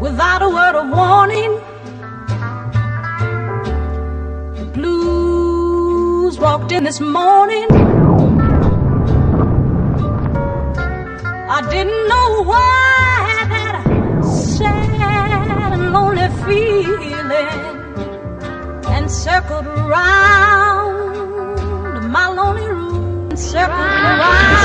Without a word of warning. The blues walked in this morning. I didn't know why I had that sad and lonely feeling and circled around my lonely room, circled around.